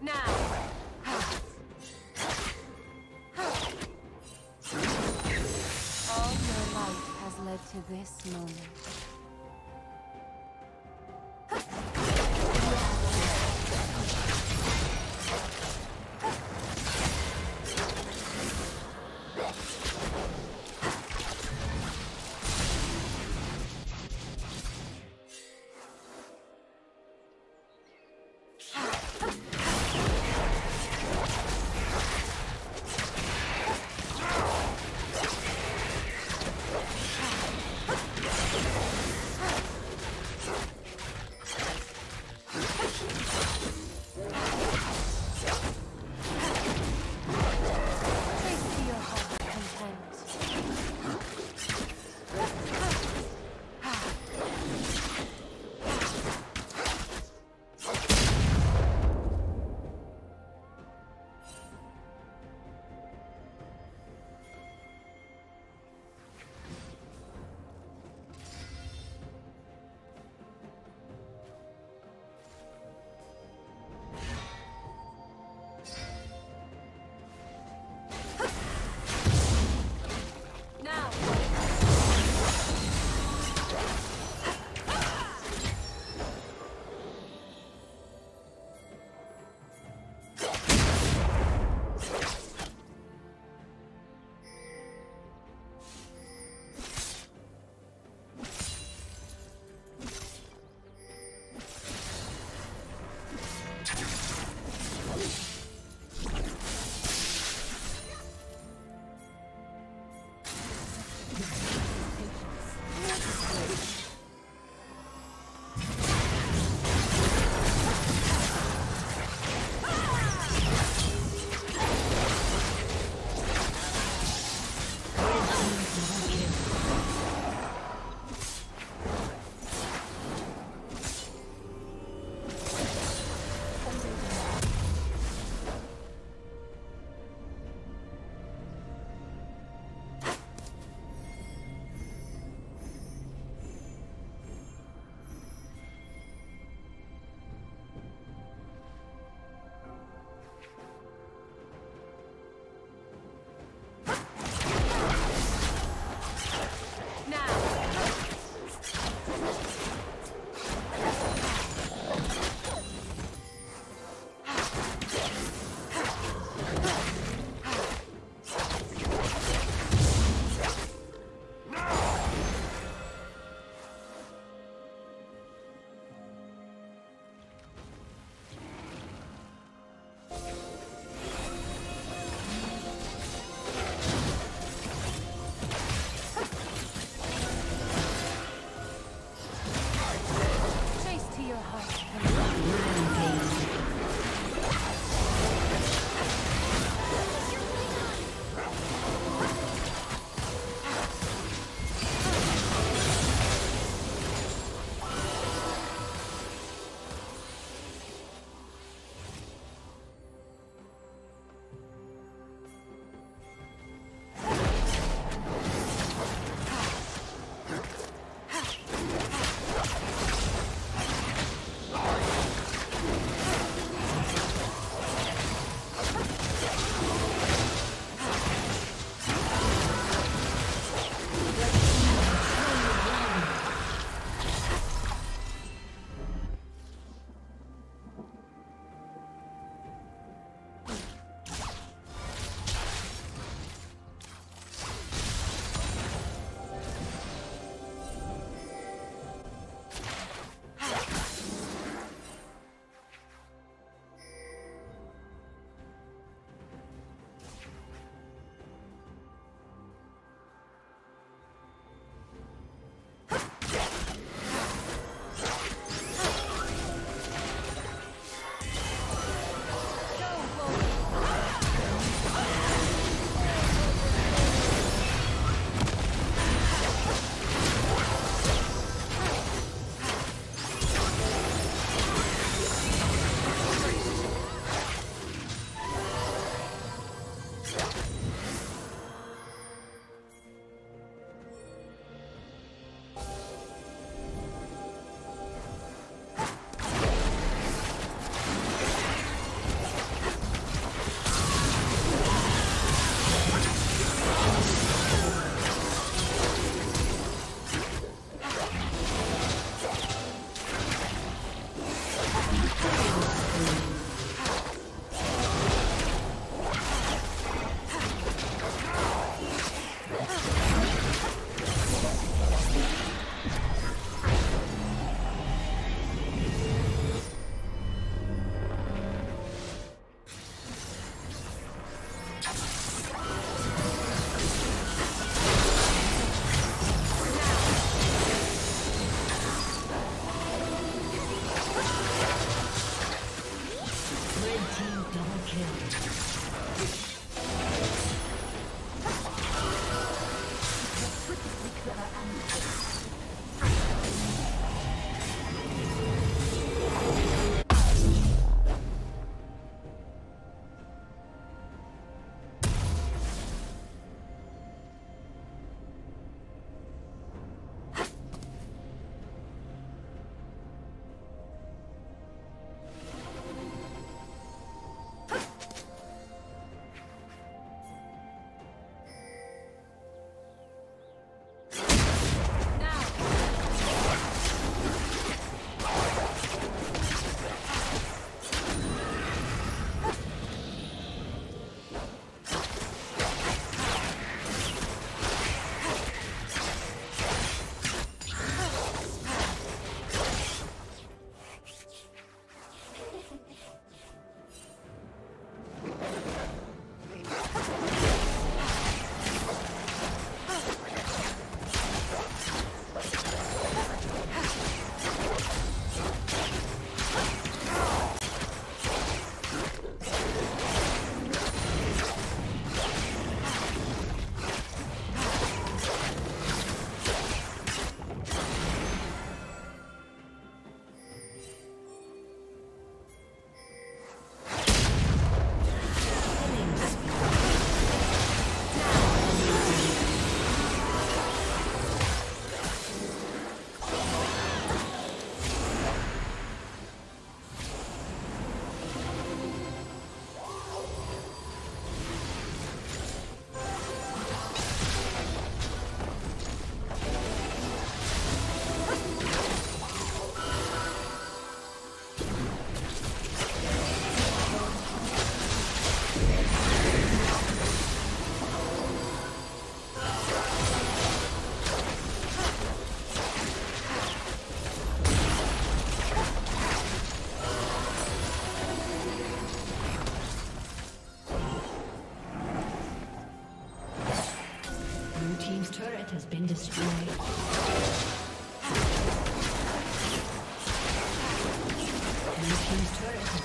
to this moment.